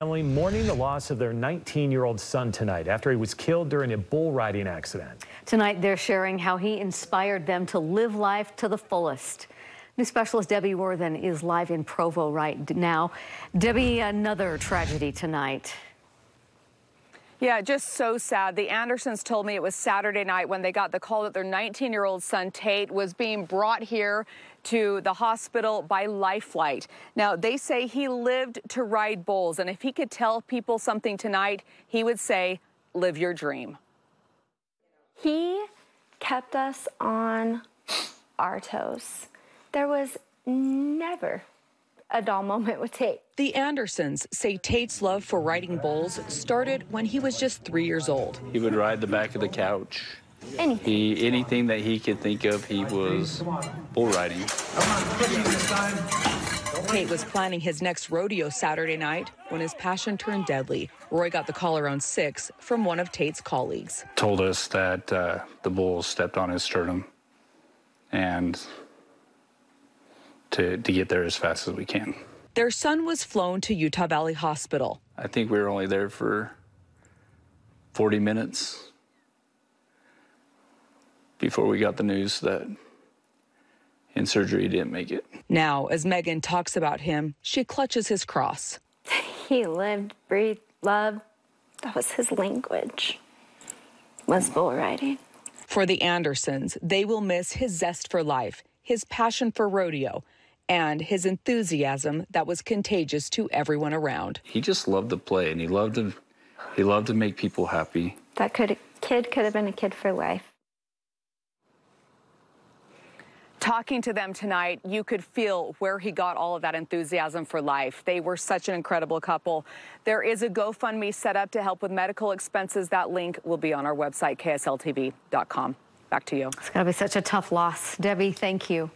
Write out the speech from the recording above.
Family mourning the loss of their 19-year-old son tonight after he was killed during a bull riding accident. Tonight, they're sharing how he inspired them to live life to the fullest. News specialist Debbie Worthen is live in Provo right now. Debbie, another tragedy tonight. Yeah, just so sad. The Andersons told me it was Saturday night when they got the call that their 19-year-old son Tait was being brought here to the hospital by Life Flight. Now, they say he lived to ride bulls, and if he could tell people something tonight, he would say, live your dream. He kept us on our toes. There was never a dull moment with Tait. The Andersons say Tait's love for riding bulls started when he was just three years old. He would ride the back of the couch. Anything. He, anything that he could think of, he was bull riding. Tait was planning his next rodeo Saturday night when his passion turned deadly. Roy got the call around 6 from one of Tait's colleagues. Told us that uh, the bull stepped on his sternum and to, to get there as fast as we can. Their son was flown to Utah Valley Hospital. I think we were only there for 40 minutes before we got the news that in surgery he didn't make it. Now, as Megan talks about him, she clutches his cross. He lived, breathed, loved. That was his language, was bull riding. For the Andersons, they will miss his zest for life, his passion for rodeo, and his enthusiasm that was contagious to everyone around. He just loved to play and he loved to he loved to make people happy. That could kid could have been a kid for life. Talking to them tonight, you could feel where he got all of that enthusiasm for life. They were such an incredible couple. There is a GoFundMe set up to help with medical expenses. That link will be on our website, ksltv.com. Back to you. It's going to be such a tough loss. Debbie, thank you.